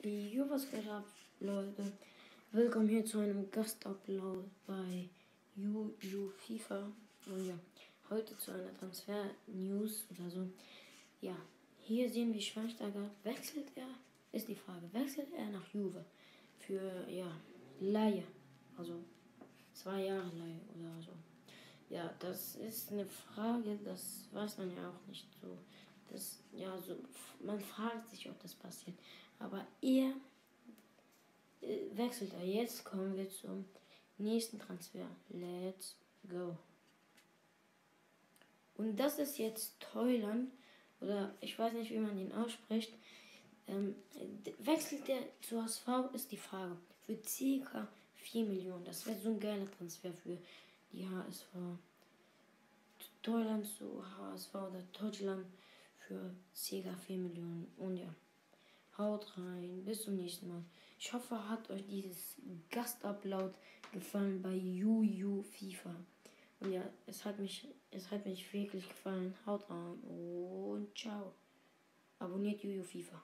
Jo, was geht ab, Leute? Willkommen hier zu einem Gastupload bei Juju FIFA. Und ja, heute zu einer Transfer-News oder so. Ja, hier sehen wir Schweinsteiger. Wechselt er? Ist die Frage. Wechselt er nach Juve? Für, ja, Laie. Also, zwei Jahre Laie oder so. Ja, das ist eine Frage, das weiß man ja auch nicht so. Das, ja, so, man fragt sich, ob das passiert. Aber er äh, wechselt er. Jetzt kommen wir zum nächsten Transfer. Let's go. Und das ist jetzt Thailand. Oder ich weiß nicht, wie man ihn ausspricht. Ähm, wechselt der zu HSV, ist die Frage. Für ca. 4 Millionen. Das wäre so ein geiler Transfer für die HSV. Thailand zu HSV oder Deutschland für ca. 4 Millionen. Und ja, haut rein. Bis zum nächsten Mal. Ich hoffe, hat euch dieses Gastupload gefallen bei Juju FIFA. Und ja, es hat mich, es hat mich wirklich gefallen. Haut rein und ciao. Abonniert Juju FIFA.